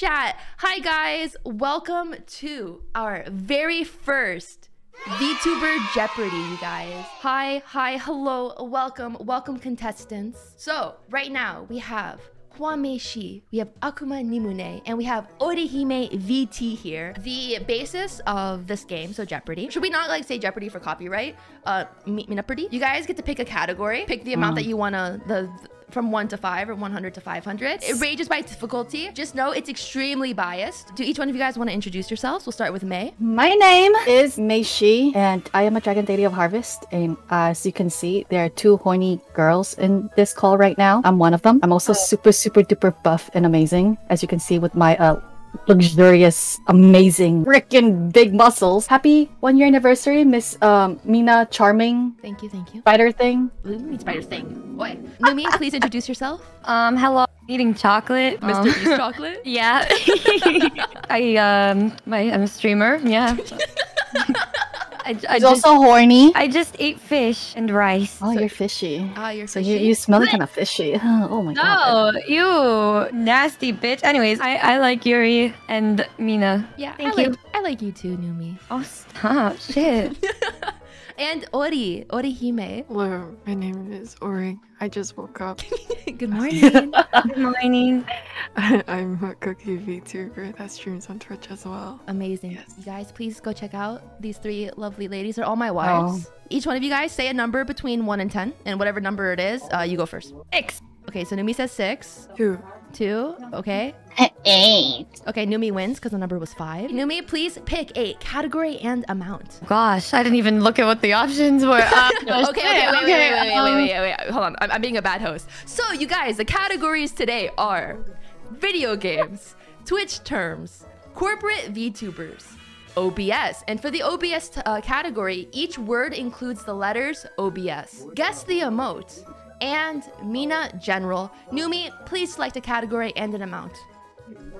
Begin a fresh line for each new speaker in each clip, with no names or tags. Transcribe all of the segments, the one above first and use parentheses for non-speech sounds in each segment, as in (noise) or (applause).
chat. Hi guys, welcome to our very first VTuber Jeopardy, you guys. Hi, hi, hello, welcome, welcome contestants. So, right now we have Hua Meishi, we have Akuma Nihmune, and we have Orihime VT here. The basis of this game, so Jeopardy. Should we not like say Jeopardy for copyright? Uh, Minaparty? You guys get to pick a category, pick the amount that you wanna, the, from 1 to 5 or 100 to 500. It ranges by difficulty. Just know it's extremely biased. Do each one of you guys want to introduce yourselves? We'll start with May.
My name is Mei Shi, and I am a Dragon Lady of Harvest. And as you can see, there are two horny girls in this call right now. I'm one of them. I'm also super, super duper buff and amazing, as you can see with my uh, luxurious, amazing, freaking big muscles. Happy one year anniversary, Miss um, Mina Charming
Thank you, thank you.
Spider Thing.
Lumi Spider Thing. Boy. Numi, please introduce yourself. (laughs)
Um, hello. Eating chocolate.
Mr.
Um,
Beast (laughs) Chocolate.
yeah. (laughs) I um, my, I'm a streamer. Yeah. I, I
He's
just,
also horny.
I just ate fish and rice.
Oh, you're fishy.
Ah, you're
So
fishy.
you, you smell kind of fishy. (laughs) Oh my god.
No, you nasty bitch. Anyways, I, I like Yuri and Mina.
yeah,
Thank
I
you.
Like, I like you too, Numi.
Oh, stop. Shit. (laughs)
And Ori, Orihime.
Hello, my name is Ori. I just woke up. (laughs)
Good morning. (laughs) (laughs)
Good morning.
I'm a cookie VTuber that streams on Twitch as well.
Amazing.
Yes.
You guys, please go check out these three lovely ladies. They're all my wives. Each one of you guys say a number between 1 and 10, and whatever number it is, uh, you go first.
Six.
Okay, so Numi says 6.
Two.
2. Okay.
Eight.
Okay, Numi wins because the number was 5. Numi, please pick a category and amount.
Gosh, I didn't even look at what the options were. (laughs) Uh,
Okay, okay, wait, wait, wait, wait, wait,
um,
wait, wait, wait. Hold on. I'm, I'm being a bad host. So, you guys, the categories today are video games, Twitch terms, corporate VTubers, OBS. And for the OBS uh, category, each word includes the letters OBS. Guess the emote. And Mina General. Numi, please select a category and an amount.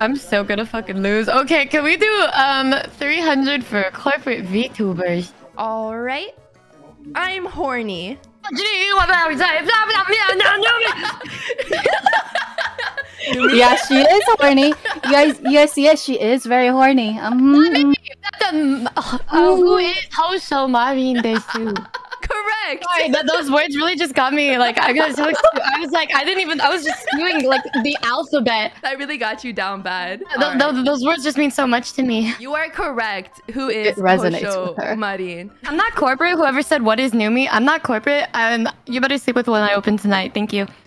I'm so gonna fucking lose. Okay, can we do um 300 for corporate VTubers?
All right. I'm horny. (laughs)
Yeah, she is horny. You guys, you guys see it? She is very horny. Um,
Oh, who is Houshou Marine Desu?
Correct.
Sorry, those words really just got me. Like I so. I was like, I didn't even. I was just doing like the alphabet.
That really got you down bad.
Th-
right.
th- those words just mean so much to me.
You are correct. Who is
It resonates with her.
Marine?
I'm not corporate. Whoever said what is Numi, I'm not corporate, and you better sleep with one eye open tonight. Thank you. (laughs)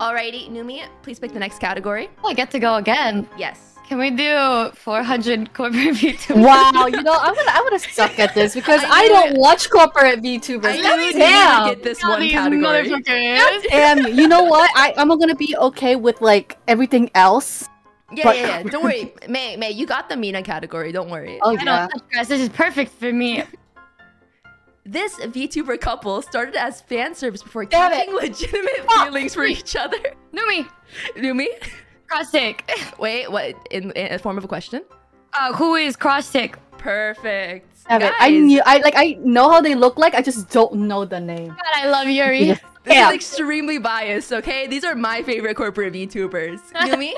Alrighty, Numi, please pick the next category.
I get to go again.
Yes.
Can we do 400 corporate (laughs) VTubers?
wow, you know, I'm gonna, I'm gonna suck at this because (laughs)
I
I, don't watch corporate VTubers.
I knew you
Damn.
would get this one
these
category.
motherfuckers. (laughs)
And you know what? I, I'm gonna be okay with like everything else.
Yeah,
But-
yeah, yeah. Don't worry. May, May, you got the Mina category. Don't worry.
Oh
I
yeah.
don't. This is perfect for me.
This VTuber couple started as fan service before
Damn it.
legitimate
Fuck.
feelings for each other.
Numi,
Numi?
Cross stick. (laughs)
Wait, what? In, in a form of a question?
Uh, who is cross stick?
Perfect. Guys,
I knew. I like. I know how they look like. I just don't know the name.
God, I love Yuri.
Yeah. (laughs)
This
Damn.
is extremely biased, okay? These are my favorite corporate VTubers. You me?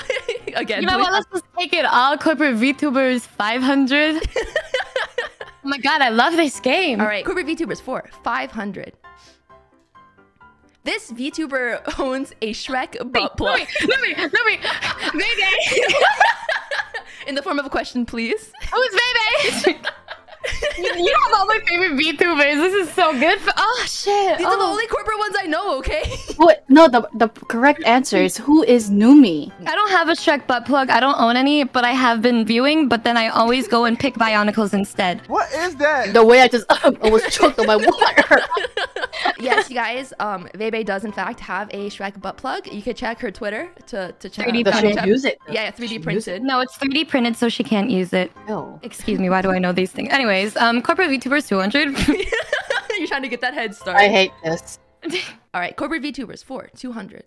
(laughs) Again,
You know what? Let's just take it all. Corporate VTubers 500. oh my god, I love this game.
All right, corporate VTubers 4, 500. This VTuber (laughs) owns a Shrek butt plug.
Numi, Numi, Numi, baby.
In the form of a question, please.
Who's baby? (laughs) you, you have all my favorite VTubers. This is so good. For, oh shit.
These are the
Oh.
only corporate ones I know, okay? (laughs)
What? No, the the correct answer is who is Numi?
I don't have a Shrek butt plug. I don't own any, but I have been viewing. But then I always go and pick Bionicles instead.
What is that?
The way I just (laughs) almost choked on my water. (laughs)
yes, you guys, um, Veibae does in fact have a Shrek butt plug. You could check her Twitter to, to check
3D
Does she
check-
use it?
Yeah, yeah, 3D printed.
No, it's 3D printed, so she can't use it.
No.
Excuse me. Why do I know these things? Anyways, um, corporate VTubers 200. (laughs)
You're trying to get that head start.
I hate this. (laughs)
All right, corporate VTubers 4, 200.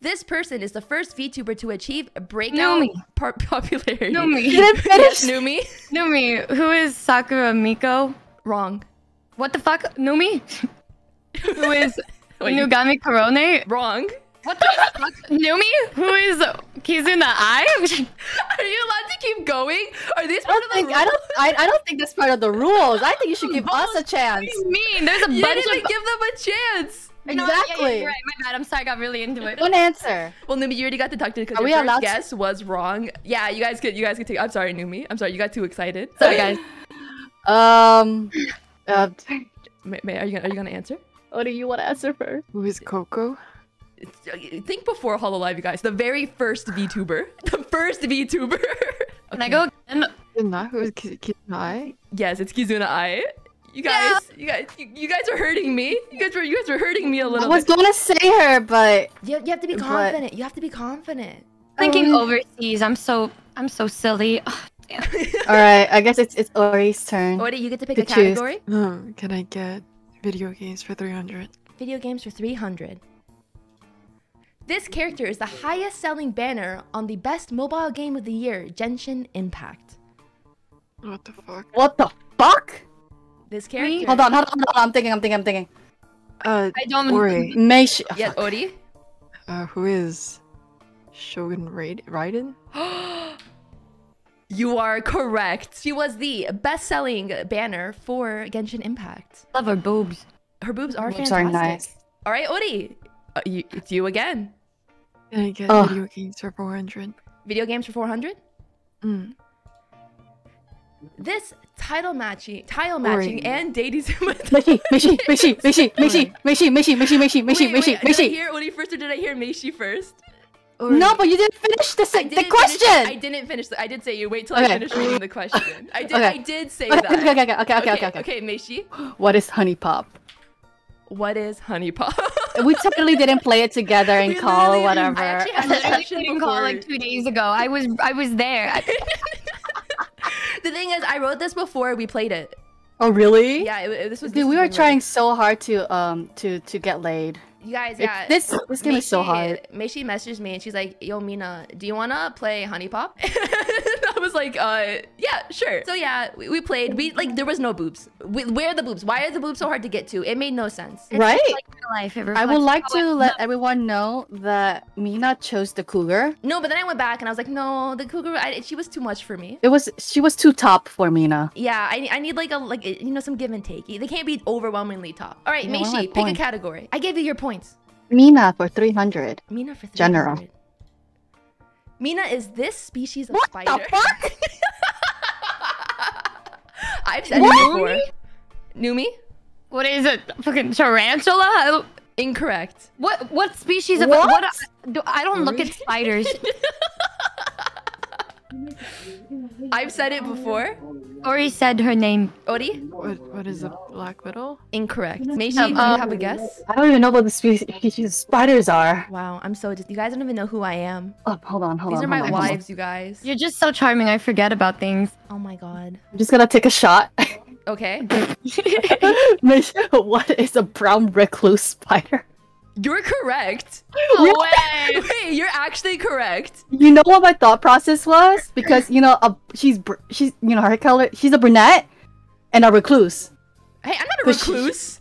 This person is the first VTuber to achieve breakout
Numi.
par- (laughs) popularity.
Numi.
Yes. Numi.
Numi, who is Sakura Miko?
Wrong.
What the fuck? Numi? who is
Wait,
Nugami Korone?
Wrong.
What the fuck? Numi? Who is Kizuna Ai? (laughs)
Are you allowed to keep going? Are these part
don't
of the
think I
rules?
don't I, I don't think that's part of the rules. I think you should give us a chance.
What do you mean? There's a
You
bunch
didn't
of
even give them a chance.
No, yeah, yeah,
Exactly.
you're right. My bad. I'm sorry. I got really into it.
One answer.
Well, Numi, you already got deducted because
Are
your
we
first
allowed to-
guess was wrong. Yeah, you guys could you guys could take. I'm sorry, Numi. I'm sorry, you got too excited.
Sorry, guys.
Um uh,
May, May, are you gonna, are you gonna answer?
what do you want to answer first?
Who is Coco?
It's- Think before Hololive, you guys. The very first VTuber. (laughs) The first VTuber. (laughs)
Can I go again?
Isn't who is Ki- Kizuna?
Yes, it's Kizuna Ai. You guys, you guys, you, you guys are hurting me. You guys were, you guys were hurting me a little I
was
bit.
gonna say her, but
You, you have to be
but-
confident. You have to be confident.
Thinking
Um,
overseas. I'm so I'm so silly. Ugh, (laughs) damn.
all right. I guess it's it's Ori's turn.
Ori, you get to pick
To
a
choose.
category.
Hmm, can I get video games for 300?
Video games for 300. This character is the highest selling banner on the best mobile game of the year, Genshin Impact.
What the fuck?
What the fuck?
This character.
Hold on, hold on, hold on. I'm thinking, I'm thinking, I'm thinking.
Uh,
I don't.
Ori.
Meishi.
Yeah, Ori.
Uh, who is Shogun Raid- Raiden? (gasps)
You are correct. She was the best-selling banner for Genshin Impact.
Love her boobs.
Her boobs are
Boobs
fantastic.
are nice.
All right, Ori, uh, you, it's you again.
Can I get
Ugh.
video games for 400?
Video games for 400.
Mm.
This title matching, tile
Ori.
matching, and dating
Meishi, Meishi, Meishi, Meishi, Meishi, Meishi, Meishi, Meishi, Meishi, Meishi,
Wait,
Meishi,
wait, did I hear Ori first or did I hear Meishi first?
Ori.
No, but you didn't finish the
I
se- the
didn't
question.
Finish, I didn't finish. The, I did say you wait till I finish reading the question. I did.
Okay.
I did say
Okay,
that.
okay, okay, okay, okay, okay, okay.
Okay, Meishi.
What is HuniePop?
What is HuniePop? (laughs)
We totally didn't play it together in
We
call or whatever. (laughs)
I actually
I
had this
literally
question
didn't call like two days ago. I was I was there. (laughs)
The thing is, I wrote this before we played it.
Oh really?
Yeah, it, it- this was.
Dude,
this
we were
when
trying so hard to um to to get laid.
You guys,
It-
yeah.
this this game is so
Meishi-
hard.
Meishi messaged me and she's like, "Yo, Mina, do you wanna play HuniePop?" (laughs) I was like, "Uh, yeah, sure." So yeah, we, we played. We like there was no boobs. We, where are the boobs? Why are the boobs so hard to get to? It made no sense.
Right?
like life.
I would like to
I
let
look.
everyone know that Mina chose the cougar.
No, but then I went back and I was like, "No, the cougar. I, she was too much for me."
It was she was too top for Mina.
Yeah, I, I need like a like you know some give and take. They can't be overwhelmingly top. All right,
Yeah, what are my
Meishi, pick a category. I gave you your points.
Mina for 300.
Mina for 300.
General.
Mina is this species of
What
spider.
the fuck? (laughs)
I've said
What?
it before. Numi?
What is it? Fucking tarantula?
Incorrect.
What what species of
What?
what? do, I don't look at spiders. (laughs)
I've said it before.
Ori said her name.
Ori?
What, what is a black widow?
Incorrect. Meishi,
Um,
do you
um,
have a guess?
I don't even know what the species species spiders are.
Wow, I'm so just. You guys don't even know who I am.
Oh, hold on, hold
These
on.
These are my
hold on,
wives, you guys.
You're just so charming. I forget about things.
Oh my god.
I'm just gonna take a shot.
Okay. (laughs)
Mish, what is a brown recluse spider?
You're correct.
No way. (laughs)
Wait, you're actually correct.
You know what my thought process was? Because you know, a, she's br- she's you know her color. She's a brunette and a recluse.
Hey, I'm not a
But she-
recluse.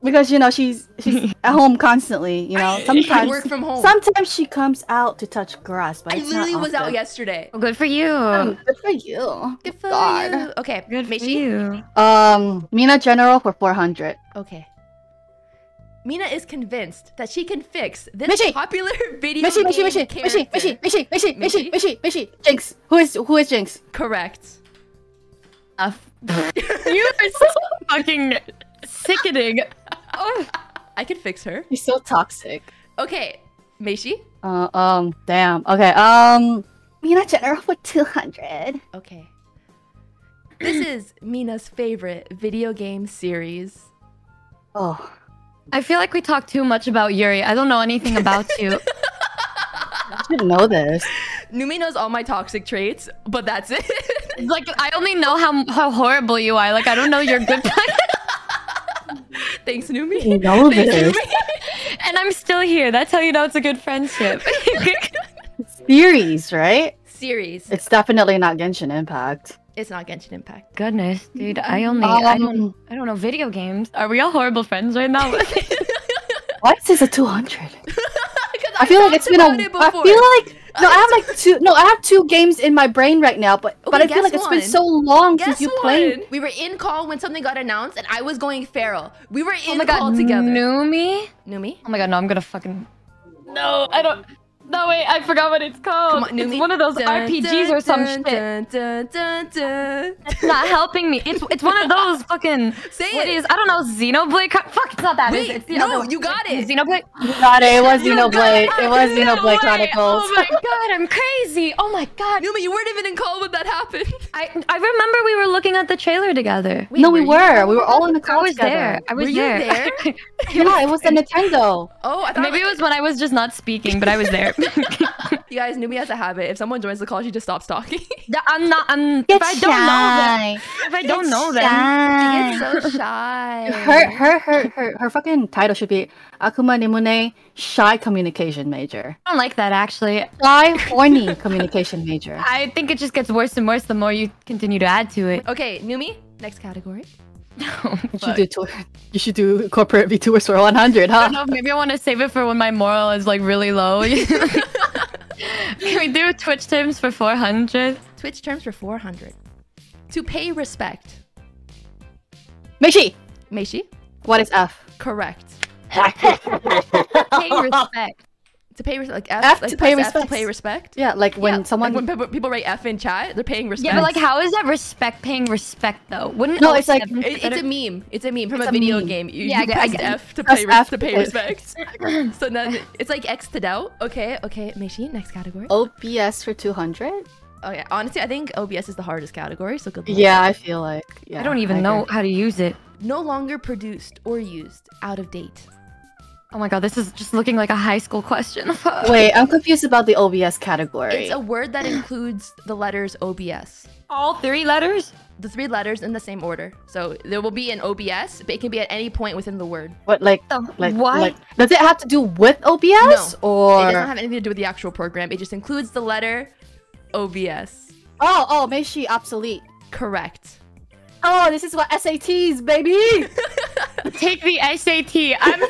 Because you know she's she's (laughs) at home constantly. You know,
I
sometimes
work from home.
sometimes she comes out to touch grass, but
I
it's
literally
not
was out yesterday.
Well, good for you.
Oh, good for you.
Good for
God.
you. Okay,
Good for
Meishi.
you.
Um, Mina General for 400.
Okay. Mina is convinced that she can fix this
Mishi!
popular (laughs) video
Mishi,
game
Mishi, Mishi,
character.
Mishi, Mishi, Mishi,
Mishi?
Mishi, Mishi, Mishi, Jinx. Who is who is Jinx?
Correct.
Uh, (laughs) you are so fucking sickening. Oh.
I could fix her.
She's so toxic.
Okay, Meishi.
Uh, um, damn. Okay, um, Mina General for 200.
Okay. This is Mina's favorite video game series.
Oh,
I feel like we talk too much about Yuri. I don't know anything about you. (laughs)
I should know this.
Numi knows all my toxic traits, but that's it. (laughs)
like I only know how how horrible you are. Like I don't know your good (laughs)
Thanks, Numi.
You know
Thanks,
this.
Numi.
and I'm still here. That's how you know it's a good friendship.
Series, right?
Series.
It's definitely not Genshin Impact.
It's not Genshin Impact.
Goodness, dude. I only I don't
Um,
I don't know video games. Are we all horrible friends right now? (laughs) (laughs)
Why is this a 200?
Because (laughs)
I feel like it's been a.
talked about it
I feel like no, I have like two. No, I have two games in my brain right now, but but I feel like
guess
it's been so long since you
what?
played.
We were in call when something got announced, and I was going feral. We were in
Oh my
call
god,
together.
Numi?
Numi?
Oh my god, no, I'm gonna fucking. No, I don't. No, wait, I forgot what it's called.
Come on,
it's one of those
Dun,
RPGs or some
dun,
shit.
dun, dun, dun, dun.
It's not helping me. It's it's one of those fucking.
Say
what
it.
is- I don't know. Xenoblade. Fuck, it's not that. is
Wait,
it? It's
no,
other
you got it.
Xenoblade.
You got it. It was
You
Xenoblade.
got
It was
No
Xenoblade
way.
Chronicles.
Oh my god, I'm crazy. Oh my god.
Numi, you weren't even in call when that happened.
I I remember we were looking at the trailer together.
Wait,
no, we were. We were all in the
I was
together.
there. I was
Were you
there.
there? (laughs)
Yeah, it was the (laughs) Nintendo.
Oh, I thought
Maybe it was when I was just not speaking, but I was there. (laughs)
You guys, Numi has a habit. If someone joins the call, she just stops talking.
Yeah, I'm not. I'm. (laughs) If I don't know them, if I don't know them,
she gets so (laughs) shy.
Her, her, her, her, her fucking title should be Akuma Nihmune Shy Communication Major.
I don't like that actually.
Shy, horny communication major.
I think it just gets worse and worse the more you continue to add to it.
Okay, Numi, next category.
Oh, (laughs)
You should do tour. You should do corporate VTubers for 100,
I
huh?
don't know, maybe I want to save it for when my moral is like really low. (laughs) Can we do Twitch terms for 400?
Twitch terms for 400. To pay respect.
Meishi,
Meishi?
what is F?
Correct. (laughs)
Pay respect.
To pay respect, like F,
F
like
to pay
press F to
respect.
pay respect.
Yeah, like when
Yeah,
someone.
like when people, people write F in chat, they're paying respect.
Yeah, but like, how is that respect paying respect though? Wouldn't
No, it's like-
It, it's a meme. It's a meme from
It's
a
a
video
meme.
game. You,
Yeah, I
you
get- I
press
get-
F to pay
F
to
to
pay
pay-
respect. (laughs) so then it's like X to doubt. Okay, okay, Meishi, next category.
OBS for 200?
Okay, honestly, I think OBS is the hardest category. So good luck.
Yeah, I feel like. Yeah,
I don't even know how to use it.
No longer produced or used. Out of date.
Oh my god, this is just looking like a high school question. (laughs)
Wait, I'm confused about the OBS category.
It's a word that includes the letters OBS.
All three letters?
The three letters in the same order. So there will be an OBS, but it can be at any point within the word.
What, like,
The-
like,
what?
like, does it have to do with OBS
No,
or?
It doesn't have anything to do with the actual program. It just includes the letter OBS.
oh, oh, Meishi obsolete.
Correct.
Oh, this is what SATs, baby. (laughs)
Take the SAT. I'm.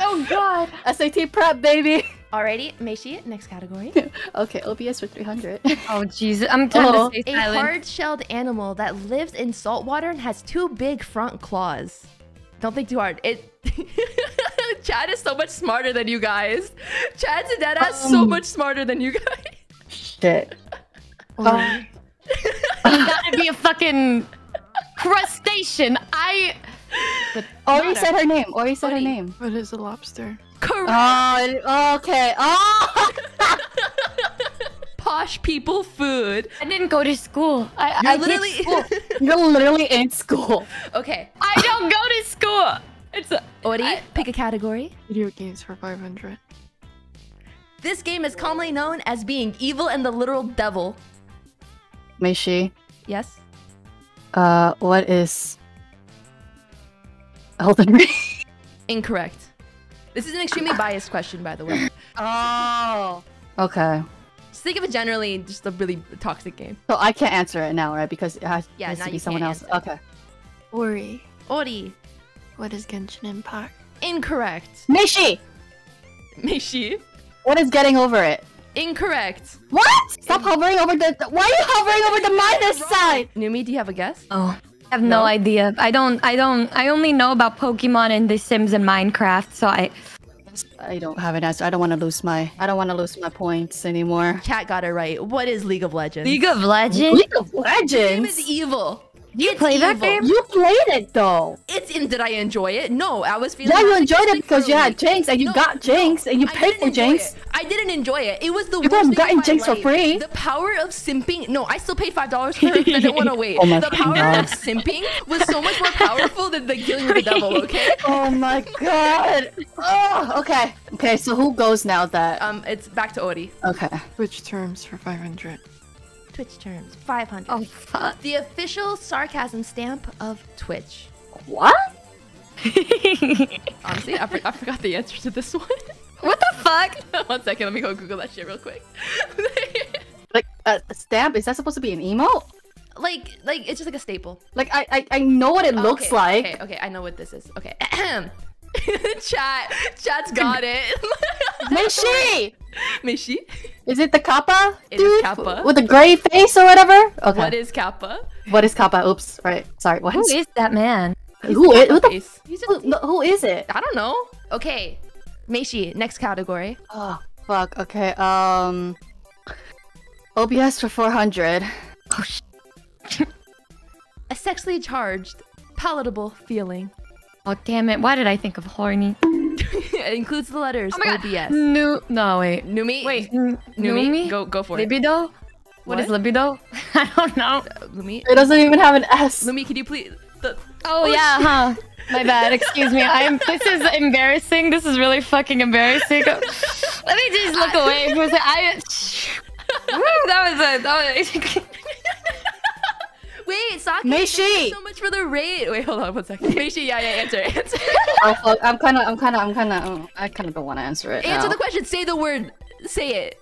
oh god.
SAT prep, baby.
Alrighty, Meishi, next category. (laughs)
Okay, OBS for 300.
Oh Jesus, I'm trying
Oh.
to stay
A hard-shelled animal that lives in salt water and has two big front claws. Don't think too hard. It. (laughs) Chad is so much smarter than you guys. Chad's and Deadass so
Um.
much smarter than you guys.
Shit. (laughs)
Oh. gotta be a fucking crustacean. I.
Ori said her name. Ori said her
Ori.
name.
What is a lobster?
Correct.
Oh, okay. Oh, (laughs)
Posh people food.
I didn't go to school. I,
You're
I
literally.
did school. (laughs)
you're literally in school.
okay.
I don't go to school. It's a,
Ori, pick a category.
Video games for 500.
This game is commonly known as being evil and the literal devil.
Meishi,
Yes.
uh, what is Elden Ring?
Incorrect. This is an extremely biased question, by the way. (laughs)
Oh. Okay.
Just think of it generally, just a really toxic game.
So I can't answer it now, right? Because it has,
Yeah,
has to be someone else.
answer.
Okay.
Ori,
Ori,
what is Genshin Impact?
incorrect.
Meishi,
Meishi,
what is getting over it?
incorrect.
What? Stop hovering over the. Why are you hovering over the minus side?
Numi, do you have a guess?
oh. I have no,
No?
idea. I don't. I don't. I only know about Pokemon and The Sims and Minecraft. So I.
I don't have an answer. I don't want to lose my. I don't want to lose my points anymore.
Cat got it right. What is League of Legends?
League of Legends.
League of
game
Legends.
is evil.
You
It's
play that game?
You played it though.
It's in. Did I enjoy it? No, I was feeling.
Yeah, you enjoyed it because you had. Jinx and you
No,
got Jinx and you paid for Jinx.
it. I didn't enjoy it. It was the
You
worst
could have
thing
gotten Jinx for free.
The power of simping. No, I still paid five dollars for it. I didn't want to (laughs) wait.
Oh my
the power
God.
of simping was so much more powerful than the killing with the devil. (laughs) Okay.
Oh my god. Oh, okay. Okay, so who goes now that?
Um, it's back to Ori.
Okay.
Which terms for 500.
Twitch terms, five hundred.
Oh fuck.
The official sarcasm stamp of Twitch.
What? (laughs)
Honestly, I, for- I forgot the answer to this one. (laughs)
what the fuck? (laughs)
one second, let me go Google that shit real quick.
Like a a stamp? Is that supposed to be an emote?
like, like it's just like a staple.
Like I I, I know what it
Oh,
looks
okay,
like.
Okay, okay, I know what this is. Okay. (clears throat) Chat, chat's got it. (laughs)
Meishi!
Meishi,
Is it the kappa?
It is
dude?
kappa.
With a gray face or whatever? Okay.
what is Kappa?
what is kappa? Oops. Right. Sorry. What
Who
is
is that man?
who is, who, the, who, who is it?
I don't know. Okay, Meishi, next category.
Oh fuck. Okay. Um. OBS for 400.
Oh, sh- (laughs)
A sexually charged, palatable feeling.
oh damn it! Why did I think of horny?
It includes the letters
Oh my God.
OBS.
No, no wait.
Numi,
Wait,
Numi,
Numi?
go go for it.
Libido? what is libido? (laughs) I don't know.
Lumi,
It doesn't even have an S.
Lumi, can you please? The,
Oh, oh yeah, huh? (laughs) My bad. Excuse me. I'm. This is embarrassing. This is really fucking embarrassing. (laughs) Let me just look away for a second. I. Woo, that was a. That was.
Wait, Saki,
Meishi!
thank you so much for the rate. Wait, hold on one second. Meishi, yeah, yeah, answer, answer.
oh (laughs) fuck. I'm kind of. I'm kind of. I'm kind of. Oh, I kind of don't want to answer it.
answer
now.
the question. Say the word. Say it.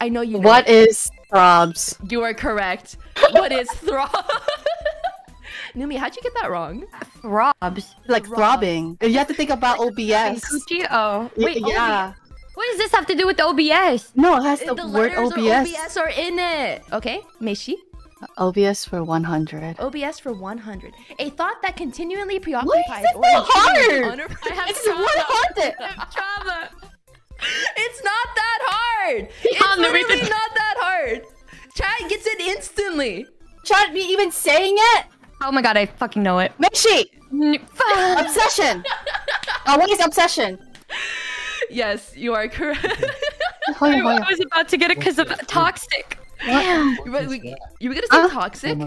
I know you. Know
What
it.
is throbs?
You are correct. (laughs) What is throb? (laughs) Numi, how'd you get that wrong?
Throbs,
Like
Throb.
throbbing. You have to think about OBS.
Coochie? Oh. Wait,
yeah.
What does this have to do with OBS?
No, it has the,
the
word
letters
OBS.
Or OBS are in it. Okay, Meishi.
OBS for 100.
OBS for 100. A thought that continually preoccupies
Why is it
or
so hard?
on her- I have
It's
trauma.
100. (laughs)
Trauma. It's not that hard. It's
On
literally
reason-
not that hard. Chad gets it instantly.
Chad, me even saying it?
Oh my god, I fucking know it.
Mishi! (laughs) Obsession! oh, what is obsession?
Yes, you are correct.
Hold
I was about to get it because of toxic.
You, were, we- you were gonna say
Uh,
toxic?
No,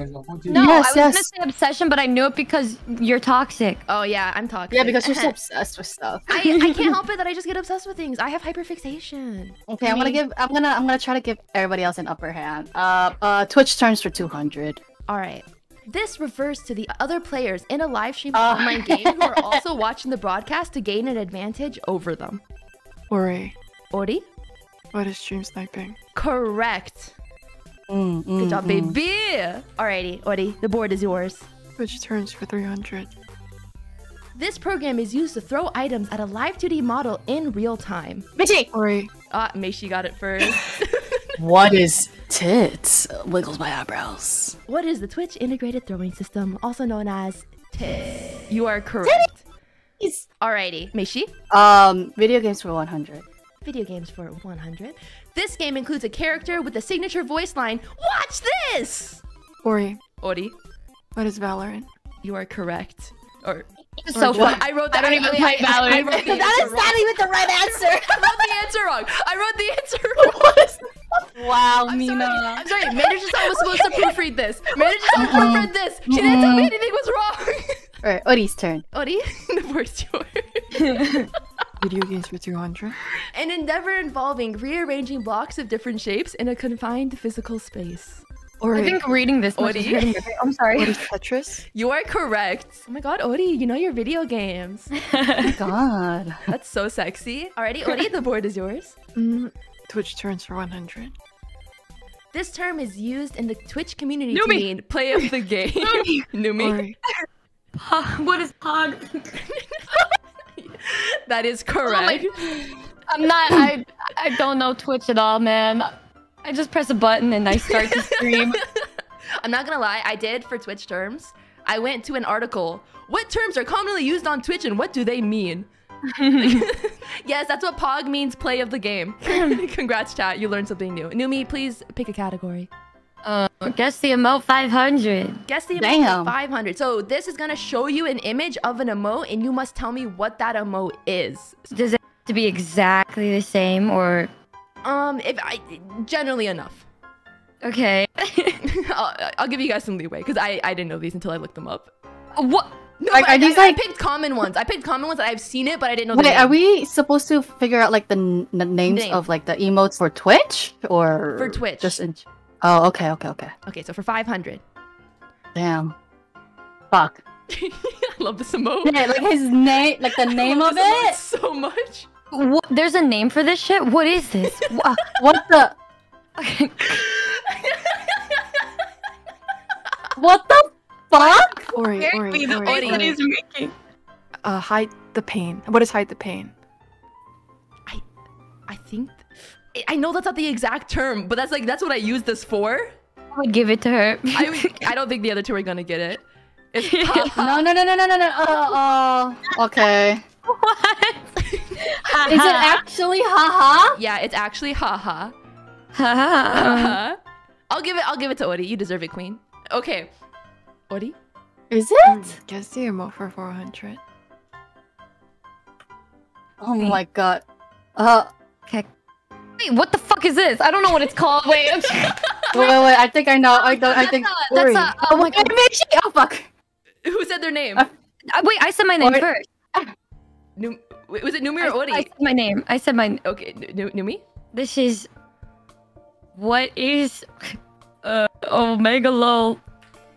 Yes,
I was gonna say obsession, but I knew it because you're toxic.
Oh yeah, I'm toxic.
Yeah, because you're so (laughs) obsessed with stuff.
I, I can't help (laughs) it that I just get obsessed with things. I have hyperfixation.
Okay, I'm gonna give. I'm gonna. I'm gonna try to give everybody else an upper hand. Uh, uh, Twitch turns for 200.
All right. This refers to the other players in a live stream
Uh.
online game who are also (laughs) watching the broadcast to gain an advantage over them.
Ori,
Ori?
what is stream sniping?
Correct.
Mm,
Good job, baby. Alrighty, Ori, the board is yours.
Which turns for 300?
This program is used to throw items at a live 2D model in real time.
Michi!
Ori,
Ah, Meishi got it first. (laughs)
What is tits? Wiggles my eyebrows.
what is the Twitch integrated throwing system, also known as TIS? You are correct. Alrighty, Meishi.
Um, video games for 100.
Video games for 100. This game includes a character with a signature voice line. Watch this!
Ori,
Ori,
what is Valorant?
you are correct. Or
It's so
what? I wrote that.
I
that.
don't even play (laughs)
I, I
Valorant.
wrote the
That
answer
is
wrong.
not even the right answer. (laughs)
I wrote the answer wrong. I wrote the answer (laughs) wrong.
wow,
I'm
Mina.
sorry. I'm sorry. Manager-san was supposed to proofread this. Manager-san proofread this. She didn't tell me anything was wrong.
Alright, Ori's turn.
Ori, the word's yours.
Video games for 200?
An endeavor involving rearranging blocks of different shapes in a confined physical space.
Or
I think reading this much is
Ori?
hurting. I'm sorry.
what is Tetris?
You are correct. Oh my god, Ori, you know your video games. (laughs)
oh my God. (laughs)
That's so sexy. Alrighty, (laughs) Ori, the board is yours.
Mm, Twitch turns for 100.
This term is used in the Twitch community to mean play of the game. Numi.
Ori,
Pog- what is Pog? (laughs)
That is
Oh
correct.
I'm not. I I don't know Twitch at all, man. I just press a button and I start to stream. (laughs)
I'm not gonna lie, I did for Twitch terms. I went to an article. What terms are commonly used on Twitch and what do they mean? (laughs) yes, that's what POG means play of the game. (clears throat) Congrats, chat. You learned something new. Numi, please pick a category.
Uh, guess the emote 500.
Guess the emote
Damn.
500. So this is gonna show you an image of an emote and you must tell me what that emote is.
Does it have to be exactly the same or?
Um, if I generally enough.
Okay. (laughs) (laughs)
I'll, I'll give you guys some leeway because I, I didn't know these until I looked them up.
what?
No,
Like,
but I,
are these
I- I
like-
picked common ones. I picked common ones that I've seen it, but I didn't know. The
Wait,
name.
are we supposed to figure out like the, n- the names
Name.
of like the emotes for Twitch or
For Twitch.
Just in. Oh, okay, okay, okay.
Okay, so for 500.
Damn. Fuck. (laughs)
I love this emote.
Yeah, like his name, like the (laughs)
I
name
love
of
this
it.
so much.
what? There's a name for this shit. What is this? Wha-
What the? (laughs) What the fuck?
Ori, Ori, Ori,
Ori.
Ori.
making.
Uh, hide the pain. What is hide the pain?
I, I think th- I know that's not the exact term, but that's like that's what I use this for.
I would give it to her.
I would- I don't think the other two are gonna get it. It's (laughs) ha ha.
No, no, no, no, no, no, no. Uh, uh, okay. (laughs)
what? (laughs)
Is it actually haha?
Yeah, it's actually haha.
Haha.
I'll give it. I'll give it to Ori. You deserve it, Queen. Okay, Ori.
Is it?
Guess the emote for 400.
Oh my god. Uh,
Wait, what the fuck is this? I don't know what it's called. Wait. I'm- (laughs)
wait, wait, wait. I think I know. I don't. I think.
a- that's a- oh my
wait,
God.
Oh fuck.
Who said their name?
Uh,
Uh, Wait, I said my name
Or-
first. (laughs)
Nu- wait, was it Numi or Ori?
I said my name. I said my.
Okay, Nu- Nu- Numi.
This is. What is. Uh, Omega lol.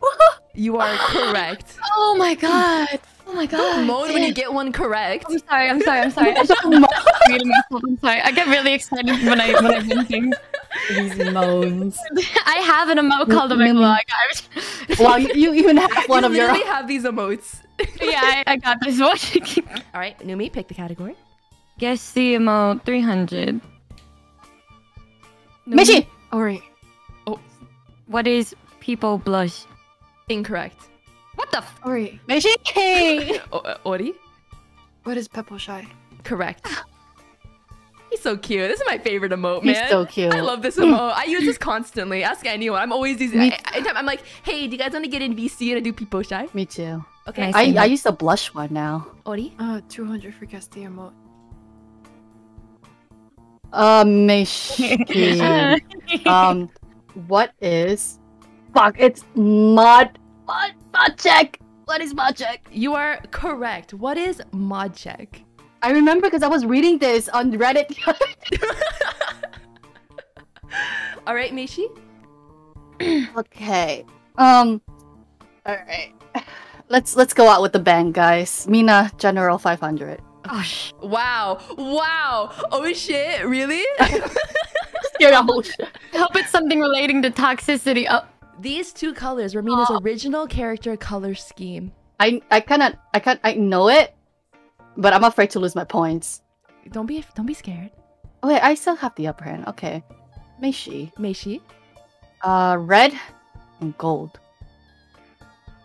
(laughs)
You are correct.
Oh my god. Oh my god. (laughs)
Moan when you get one correct.
I'm sorry. I'm sorry. I'm sorry. I (laughs) should muted. I'm sorry. I get really excited when I when I win things.
These moans. (laughs)
I have an emote called Omega
Mimi.
lol. guys.
wow, you, you even have one
you
of your.
literally have these emotes.
yeah, I, I got this one.
All right, Numi, pick the category.
Guess the emote 300.
Michi.
Ori. Oh.
What is peepo blush?
Incorrect.
What the? F-
Ori.
Michi. (laughs)
O- uh, Ori.
What is Peepo Shy?
Correct. (gasps) He's so cute. This is my favorite emote,
He's so cute.
I love this emote. I use this constantly. Ask anyone. I'm always using.
Me
I, anytime I'm like, hey, do you guys want to get in VC and I do peepo shy?
Me too.
Okay.
Nice.
I, I use the blush one now.
Ori.
Uh, 200 for guess the emote.
Uh, (laughs) Michi. um, what is? Fuck! It's mud. Mud. Mud check. What is mud check?
You are correct. What is mod check?
I remember because I was reading this on Reddit. (laughs)
All right, Mishi. (clears throat)
okay. Um. All right. Let's let's go out with the bang, guys. Mina General 500.
oh, (laughs) sh-
Wow. Wow. Oh shit. Really?
You're a shit.
I hope it's something relating to toxicity. Oh,
These two colors were Mina's
Oh.
original character color scheme.
I I cannot I can't I know it, but I'm afraid to lose my points.
Don't be don't be scared.
Oh wait, I still have the upper hand. Okay. Meishi.
Meishi.
Uh, red and gold.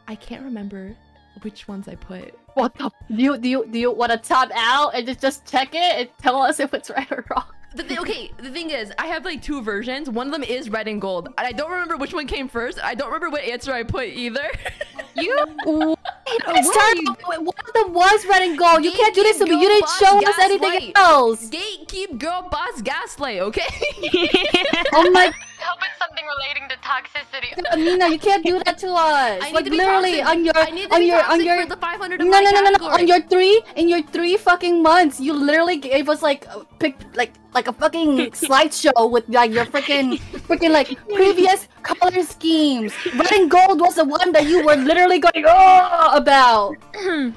I can't remember which ones I put.
What the? Do you do you do you want to tap out and just just check it and tell us if it's right or wrong?
The thi- okay, the thing is, I have like two versions. One of them is red and gold. And I don't remember which one came first. I don't remember what answer I put either. (laughs)
you. (laughs)
It's terrible. One of them was red and gold. You can't do this to me. You didn't show us anything
gaslight.
else.
Gatekeep girl boss gaslight, okay? (laughs)
Oh my
I hope it's something relating to toxicity.
god, (laughs) Nina, you can't do that to us.
I need
like
to be
literally
toxic.
on your
I need to
on
be
your on your
the 500
no
of
no
my
no no no
category.
on your three in your three fucking months you literally gave us like uh, a pic like like a fucking (laughs) slideshow with like your freaking freaking like (laughs) previous color schemes red and gold was the one that you were literally going oh about (clears throat)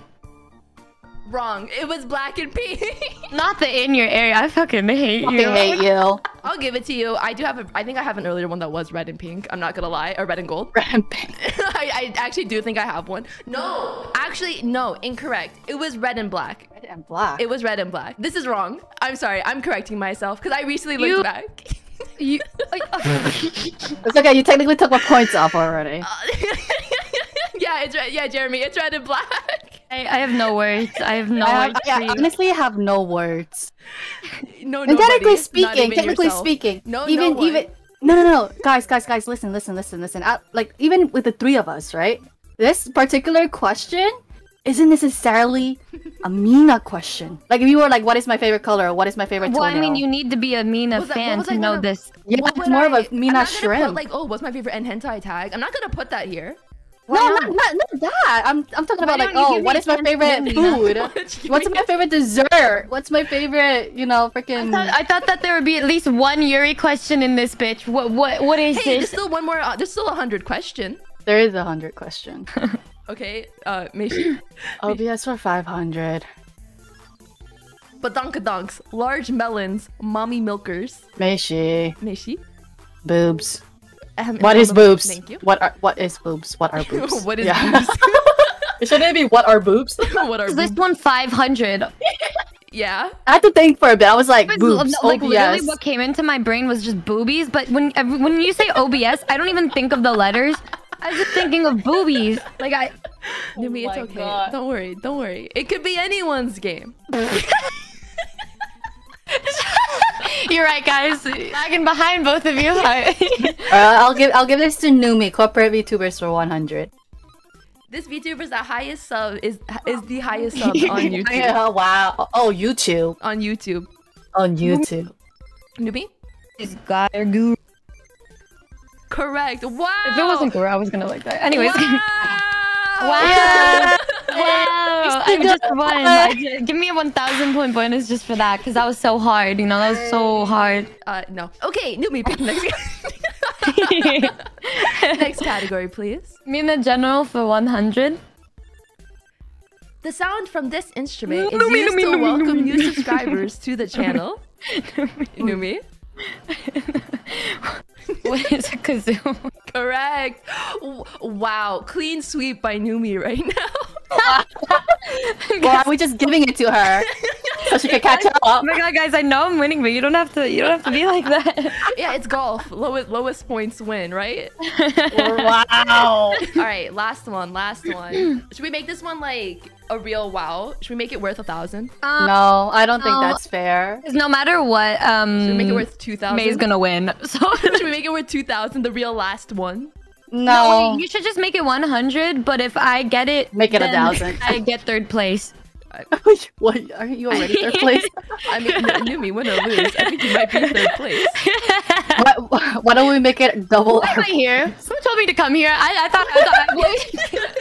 Wrong. It was black and pink. (laughs)
Not the in your area. I fucking hate
fucking
you.
hate you
I'll give it to you. I do have a. I think I have an earlier one that was red and pink. I'm not gonna lie, or red and gold.
red and pink (laughs)
I, I actually do think I have one. No, actually, no, incorrect. It was red and black.
red and black
It was red and black. This is wrong. I'm sorry. I'm correcting myself because I recently looked
You-
back. (laughs)
You.
it's okay you technically took my points off already
yeah, it's red. Yeah, Jeremy, it's red and black.
I, I have no words. I have no
I, have,
words.
I
for you.
honestly have no words
No,
and
nobody,
technically speaking
even
technically
yourself.
speaking
No,
even
no
even no no no guys guys guys listen listen listen listen I, like even with the three of us right this particular question isn't necessarily a Mina question like if you were like what is my favorite color or what is my favorite
Well, I mean, you need to be a Mina
that-
fan to know
gonna-
this.
yeah it's more
I-
of a
I'm
Mina
not gonna
shrimp
Put, like, oh, what's my favorite end hentai tag? I'm not gonna put that here.
No not, not, not that I'm, I'm talking
Why
about like oh
give
what
me
is my favorite
to
food (laughs) (laughs) what's my favorite dessert what's my favorite you know
I
freaking
thought, I thought that there would be at least one Yuri question in this bitch. What what what is
Hey, there's still one more. Uh, there's still a hundred question.
there is a hundred question (laughs)
Okay, uh, Meishi. (clears throat)
OBS for 500
Badonkadonks, large melons, mommy milkers.
Meishi
Meishi.
boobs
Um,
What
it's
is
on the-
boobs?
Thank you.
What are what is boobs? What are (laughs) boobs?
what is
Yeah.
boobs? (laughs)
Shouldn't it be what are boobs? (laughs)
what are
Is this
boobs?
one 500?
Yeah.
I had to think for a bit. I was like,
It was
boobs,
like literally what came into my brain was just boobies. But when when you say OBS, I don't even think of the letters. I was just thinking of boobies. Like I.
Numi, it's okay.
God.
Don't worry. Don't worry. It could be anyone's game. (laughs)
You're right, guys. Lagging behind both of you. (laughs) I-
Uh, I'll give I'll give this to Numi, corporate VTubers for 100.
This VTuber's the highest sub is is the highest sub (laughs) on YouTube.
Yeah, wow. Oh, YouTube.
On YouTube.
On YouTube.
Numi?
this Gawr Gura.
Correct. Wow.
If it wasn't guru, I was gonna like that. Anyways.
Wow.
Wow! (laughs) wow! I just won.
one.
I ju- give me a 1,000 point bonus just for that, because that was so hard. You know, that was so hard.
Uh, no. Okay, Numi, pick next (laughs) next category, please.
me in the general for 100.
The sound from this instrument is
Numi,
used
Numi,
to
Numi,
welcome new subscribers to the (laughs) channel. Numi?
What is a kazoo?
Correct. Wow, clean sweep by Numi right now.
Well, are we just giving it to her so she can catch up?
Oh my god, guys! I know I'm winning, but you don't have to. You don't have to be like that.
yeah, it's golf. Lowest lowest points win, right?
wow.
All right, last one, last one. Should we make this one like a real wow? Should we make it worth a thousand?
No, I don't think
No.
that's fair.
'Cause no matter what, um,
Should we make it worth two thousand?
May's gonna win. (laughs) So
Should we make it worth two thousand? The real last one.
No.
you should just make it 100. But if I get it,
Make it a thousand.
I get third place. (laughs)
what? Are you already third place? (laughs)
I mean, N- Numi, win or lose, I think you might be third place. (laughs)
why, why don't we make it double?
Why am I here? Who told me to come here? I, I thought I thought I,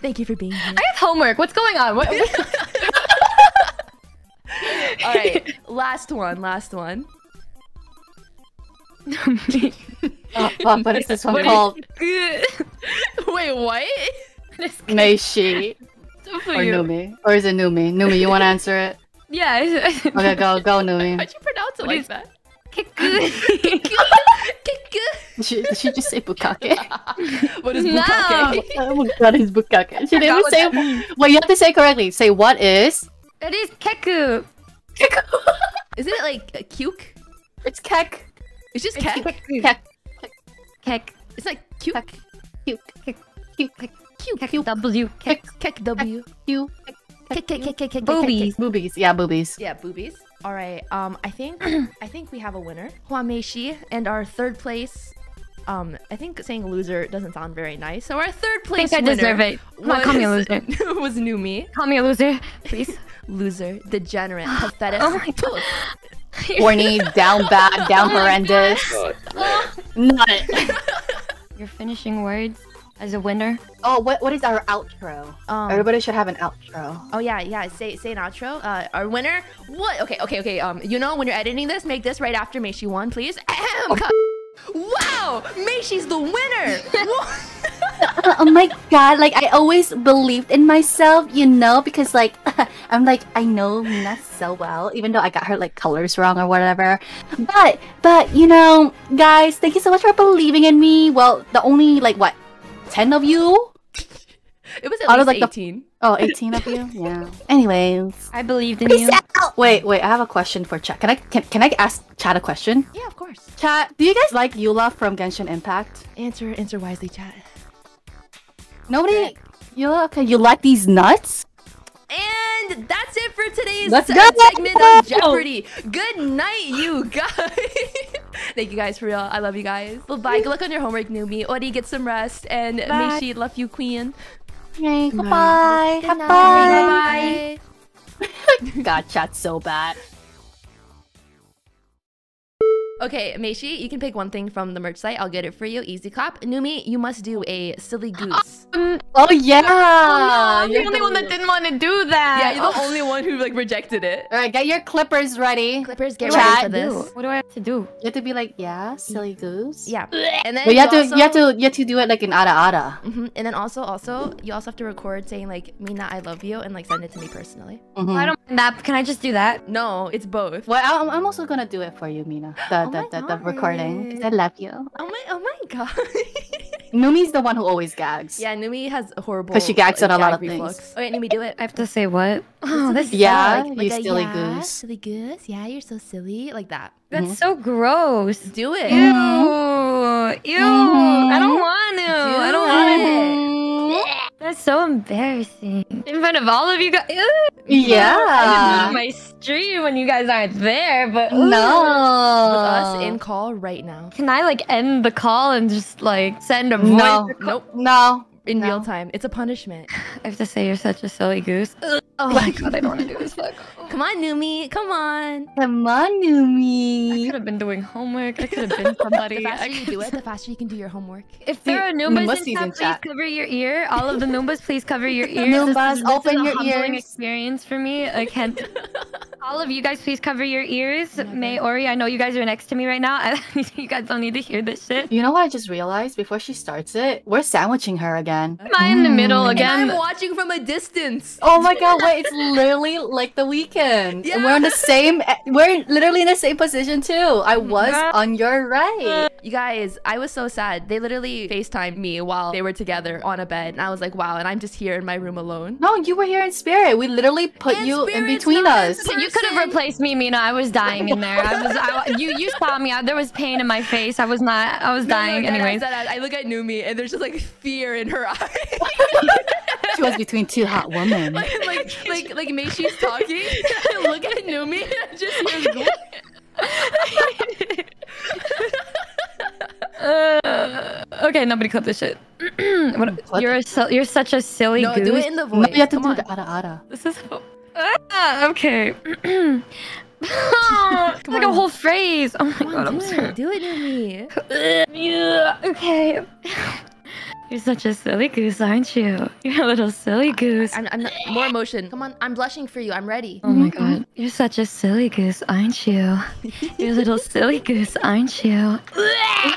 Thank you for being here.
I have homework. What's going on? What,
All right, last one, last one. (laughs)
Oh, fuck, what is this one called? (laughs)
Wait, what? (laughs)
Meishi
for
or. Numi? Or is it Numi? Numi, you want to answer it?
Yeah.
Okay, go, go, Numi.
How'd you pronounce it
What
like
is-
that?
Kiku.
Did she, did she just say bukake?
what is
No.
bukake?
oh my god, bukake. She didn't
what
say. Well, you have to say correctly. Say what is.
It is keku. Keku.
Isn't it like a cuke?
It's kek.
It's just
It's
kek.
Kek.
Kek.
It's like cuke.
Kek. Cute. Cute. Cute.
Kek. Kek. Kek.
Kek W. Kek kek kek kek kek.
Boobies.
Boobies. Yeah, boobies.
Yeah, boobies. All right. Um, I think (clears throat) I think we have a winner, Hua Meishi, and our third place. Um, I think saying loser doesn't sound very nice. So our third
I think I deserve it. Come on, call me a loser. (laughs)
was Numi.
Call me a loser, please. (laughs)
Loser, degenerate, (gasps) pathetic.
Oh my God. (laughs)
Horny, down bad, down horrendous. Nut. (laughs)
Your finishing words as a winner.
Oh, what what is our outro?
Um,
Everybody should have an outro.
Oh yeah, yeah. Say say an outro. Uh, our winner. What? Okay, okay, okay. Um, you know when you're editing this, make this right after Meishi won, please. Ahem, cut. wow, Meishi's the winner. (laughs) (laughs)
Uh, oh my god, like I always believed in myself, you know, because like (laughs) I'm like I know Mina so well, even though I got her like colors wrong or whatever. But but you know, guys, thank you so much for believing in me. Well, the only like what, ten of you?
it was at
Out of,
least
like, the-
18.
Oh, 18 of you? Yeah. Anyways.
I believed in
Peace
you.
out! Wait, wait, I have a question for chat. Can I can, can I ask chat a question?
Yeah, of course.
Chat, do you guys like Eula from Genshin Impact?
Answer answer wisely, chat.
Nobody Eula, okay, you like these nuts?
And that's it for today's
Let's go!
segment of Jeopardy. Good night, you (laughs) guys. (laughs) Thank you guys for real. I love you guys. Well, bye. Good luck on your homework, Numi. Ori, get some rest. And
Bye.
Meishi, love you, queen.
Okay, goodbye.
Good night.
Bye.
Bye. (laughs)
God, chat's so bad.
Okay, Meishi, you can pick one thing from the merch site. I'll get it for you. Easy clap. Numi, you must do a silly (gasps) goose.
Oh yeah.
I'm the
You're the
only one that didn't want to do that.
yeah, you're the only one who like rejected it.
All right, get your clippers ready.
Clippers, get
Chat.
ready for this.
What do I have to do?
You have to be like, yeah, silly goose.
Yeah, and then
But you have to,
also,
you have to, you have to do it like in Ada Ada.
Mhm, And then also, also, you also have to record saying like "Mina, I love you" and like send it to me personally.
Mhm.
I don't mind that. Can I just do that?
No, it's both.
Well, I'm, I'm also gonna do it for you, Mina. The
Oh
the,
my
the, the recording. 'cause
God.
I love you.
Oh my, oh my (laughs) god.
Numi's the one who always gags.
Yeah, Numi has a horrible.
'Cause she gags
like,
on a lot
gag
of things.
reflux. Oh, wait, Numi, do it.
I have to say what? Oh,
This (laughs)
that's
is
Yeah,
like,
you
like a
silly
yeah,
goose.
Silly goose. Yeah, you're so silly. Like that.
that's mm-hmm. so gross.
Do it.
Ew, ew. Mm-hmm. I don't want to. I don't want to. That's so embarrassing. In front of all of you guys. Ew. I can do
Yeah.
my stream when you guys aren't there, but
No.
With us in call right now.
Can I like end the call and just like send a voice?
No.
Nope.
No.
In
No.
real time. It's a punishment. (laughs)
I have to say you're such a silly goose. Ugh. Oh my god, I don't want to do this. Fuck.
Come on, Numi. Come on.
Come on, Numi.
I
Numi.
could have been doing homework. I could have been (laughs) somebody.
The faster you do it, the (laughs) faster you can do your homework.
If there are
Dude,
Noombas
Noomba
in
season
chat, please cover your ear. All of the Noombas, please cover your (laughs) ears.
Noombas,
this is, this
open
is a
your
humbling
ears.
experience for me. I can't. All of you guys, please cover your ears. May Ori, I know you guys are next to me right now. you guys don't need to hear this shit.
You know what I just realized before she starts it? We're sandwiching her again.
Am I in the middle
Mm.
And
again?
I'm watching from a distance.
Oh my god, wait, it's literally like the weekend. And we're on the same eh, we're literally in the same position too. I mm-hmm. was
Yeah.
on your right.
You guys, I was so sad. They literally FaceTimed me while they were together on a bed. And I was like, wow, and I'm just here in my room alone.
No, you were here in spirit. We literally put
In
you in between us.
in
You could have replaced me, Mina. I was dying in there. I was. I, you you saw me. I, there was pain in my face. I was not. I was
No, no,
dying.
dead
Anyways.
ass. I look at Numi and there's just like fear in her (laughs) eyes.
She was between two hot women. (laughs)
like, like, like, like, Meishi's talking. I (laughs) look at Numi and (laughs) I just hear
Uh, (laughs) okay, nobody clip this shit. (clears throat) what,
What?
you're so, you're such a silly
No,
goose.
do it in the
No,
voice.
you have to
Come
do
on.
the ada ada.
This is ah, okay. (clears throat) It's like a whole phrase. Oh my
Come
god,
on,
I'm
do
sorry.
it. Do it, Numi.
Yeah, okay. You're such a silly goose, aren't you? You're a little silly goose.
I'm, I'm not, more emotion. Come on, I'm blushing for you. I'm ready.
Oh my mm-hmm. god. You're such a silly goose, aren't you? (laughs) You're a little silly goose, aren't you? (laughs)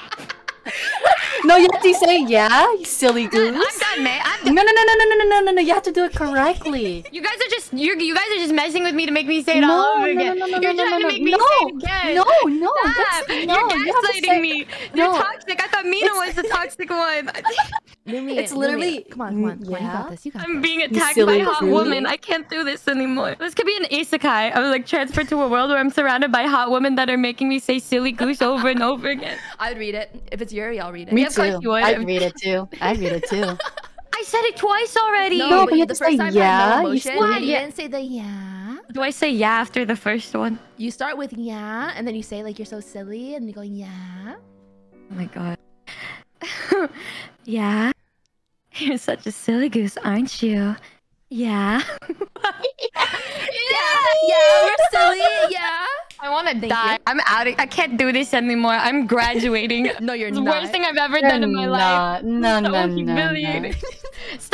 No, you have to say yeah, you silly goose.
I'm done, mate. I'm
No, no, no, no, no, no, no, no, no, no. You have to do it correctly.
You guys are just you're, you guys are just messing with me to make me say it
No,
all over
no,
again.
no, no, no,
you're
no,
trying
no,
to make me
no.
say it again.
No, no,
Stop.
that's, no.
you're
you have to
gaslighting
say-
me. You're toxic. I thought Mina was the toxic one. (laughs)
Numi,
It's
Numi,
literally-
Come on, come on. Come on. You got this. You got
I'm
this.
being attacked by a hot
goose.
woman. I can't do this anymore. This could be an isekai. I was like transferred to a world where I'm surrounded by hot women that are making me say silly goose over and over again.
I'd read it. If it's Yuri, I'll read it.
Me
Yeah, of course
too.
you would.
I'd (laughs) read it too. I'd read it too.
I said it twice already.
No, but you have
the
to
first
say
time
yeah,
had no
you
emotion.
still-
you
Yeah.
didn't say the yeah.
Do I say yeah after the first one?
You start with yeah, and then you say like you're so silly, and you go yeah.
Oh my god. (laughs) yeah. You're such a silly goose, aren't you? Yeah.
Yeah, yeah, we're silly. Yeah.
I want to die.
You.
I'm out. Of, I can't do this anymore. I'm graduating. (laughs)
No, you're
It's the
not.
worst thing I've ever done in my life.
No, no,
So
no,
humiliating.
no. (laughs)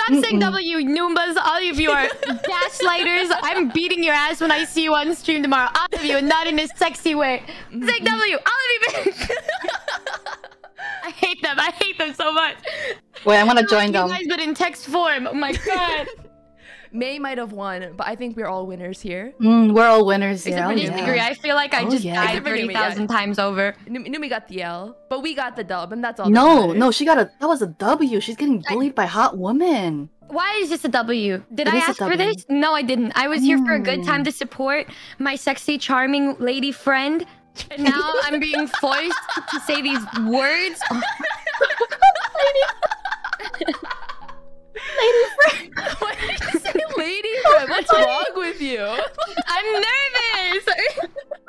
Stop saying W, Noombas. All of you are (laughs) gaslighters. I'm beating your ass when I see you on stream tomorrow. All of you, and not in a sexy way. Say W. All of you. (laughs) I hate them. I hate them so much.
Wait, I want to join them.
guys, but in text form. Oh my god. (laughs)
May might have won, but I think we're all winners here.
Mm, we're all winners
Except
here.
for
Oh,
I
you.
yeah.
I feel like I
Oh,
just
yeah.
died
Except for you,
30,000 times over.
Numi, Numi got the L, but we got the dub, and that's all.
No,
matters.
no, she got a. That was a W. She's getting bullied by hot women.
Why is this a W? Did
It
I ask for this? No, I didn't. I was here for a good time to support my sexy, charming lady friend. And now (laughs) I'm being forced to say these words. (laughs) (laughs) Lady friend. (laughs)
Why did you say (laughs) lady? What's wrong with you?
I'm nervous. (laughs)